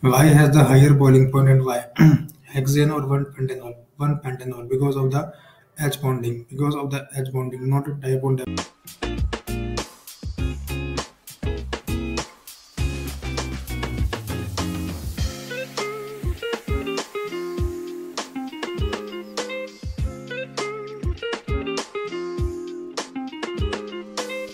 Why has the higher boiling point and why? Hexane or one pentanol? One pentanol because of the H bonding. Because of the H bonding, not a dipole.